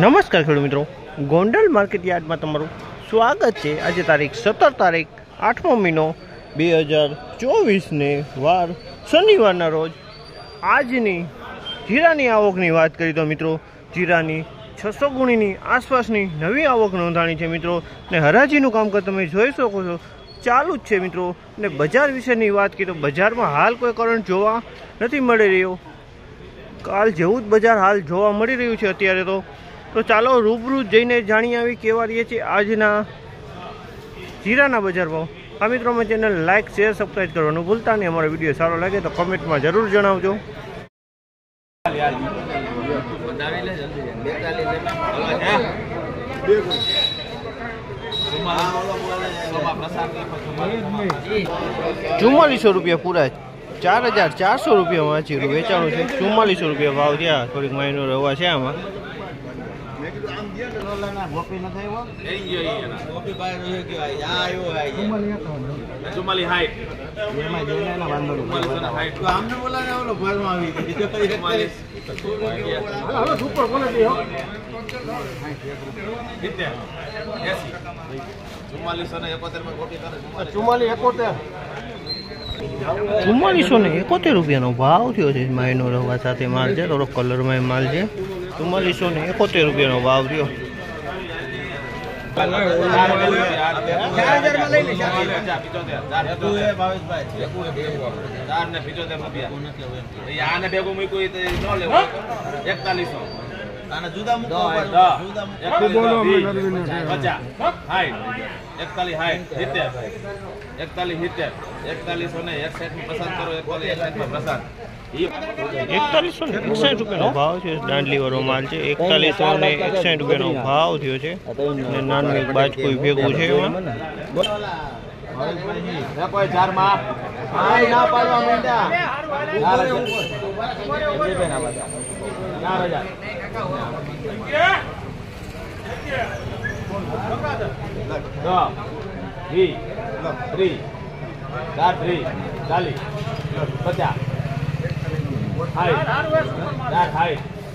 નમસ્કાર ખેડૂત મિત્રો. ગોંડલ માર્કેટ યાર્ડમાં તમારું સ્વાગત છે. આજે તારીખ સત્તર તારીખ આઠમો મહિનો બે હજાર ચોવીસને વાર શનિવારના રોજ આજની જીરાની આવકની વાત કરી તો મિત્રો, જીરાની છસો ગુણીની આસપાસની નવી આવક નોંધાણી છે મિત્રો. ને હરાજીનું કામકાજ તમે જોઈ શકો છો. ચાલુ જ છે મિત્રો. ને બજાર વિશેની વાત કરીએ તો બજારમાં હાલ કોઈ કરંટ જોવા નથી મળી રહ્યો. કાલ જેવું જ બજાર હાલ જોવા મળી રહ્યું છે અત્યારે તો. તો ચાલો રૂબરૂ જઈને જાણી આવી કેવા રહીએ છીએ આજના જીરાના બજાર ભાવ આ મિત્રો અમે ચેનલ લાઇક શેર સબસ્ક્રાઈબ કરવાનું ભૂલતા નહીં. અમારો વીડિયો સારો લાગે તો કોમેન્ટમાં જરૂર જણાવજો. ચુમ્માલીસો રૂપિયા પૂરા ચાર હજાર ચારસો રૂપિયામાં વેચાણું છે. ચુમ્માલીસો રૂપિયા ભાવ થયા. થોડીક મહિનો રવા છે આમાં. ચુમ્માલી હાઈટ ચુમ્માલીસો ને એકોતેરમાં ગોટી કરે ચુમ્માલીસો ને એકોતેર રૂપિયાનો ભાવ થયો છે માયનો રવા સાથે માલ છે થોડો કલરમાં માલ છે. ચુમ્માલીસો ને એકોતેર રૂપિયાનો ભાવ થયો. મૂક્યું તો ન લેવું એકતાલીસો એકતાલીસ હાઈટ સિત્તેર એકતાલીસ સિત્તેર એકતાલીસો ને એક સાઈડ પસંદ કરો એકતાલીસ સાઈડ પ્રસાદ એકતાલીસો ને એકસાઠ રૂપિયાનો? ભાવ છે દાંડલી વાળો માલ છે. એકતાલીસો ને એકસાઠ રૂપિયાનો ભાવ થયો છે. અને નાનું એક ભેગું છે એમાં? કોઈ ચારમાં ના પાડવા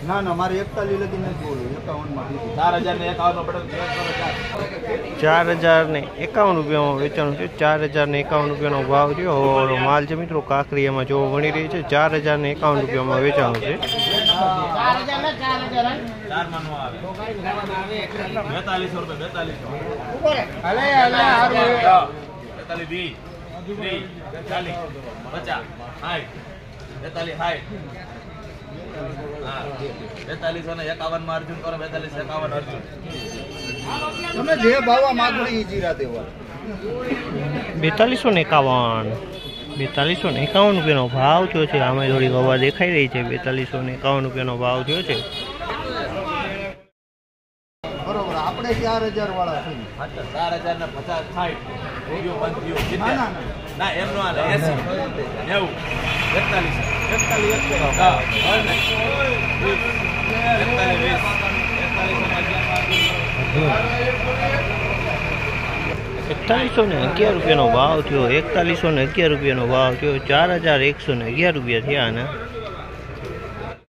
ના ના મારે એકતાલીસ લગી નથી બોલું એકાવન ચાર હજાર. ને એકાવન રૂપિયામાં વેચાણું છે ચાર હજાર ને એકાવન રૂપિયાનો ભાવ થયો. ઓલો માલ છે મિત્રો કાંકરીયામાં જોવા મળી રહી છે. ચાર હજાર ને એકાવન રૂપિયામાં વેચાણું છે. બેતાલીસો બેતાલીસો સાઠ હા. બેતાલીસો ને એકાવનમાં અર્જુન કરો બેતાલીસ એકાવન અર્જુન. તમે જે ભાવવા માંગો એ જીરા દેવા. બેતાલીસો ને એકાવન. બેતાલીસો ને એકાવન રૂપિયાનો ભાવ થયો છે. આમાં થોડી હવા દેખાઈ રહી છે. બેતાલીસો ને એકાવન રૂપિયાનો ભાવ થયો છે. બરોબર. આપણે ચાર હજાર વાળા છીએ. ચાર હજાર ને પચાસ સાઠ. ના, એમનો હાલે. એસી. નેવું. એકતાલીસ એકતાલીસ ને અગિયાર રૂપિયાનો ભાવ થયો, એકતાલીસો ને અગિયાર રૂપિયાનો ભાવ થયો, ચાર હજાર એકસો ને અગિયાર રૂપિયા થયા આના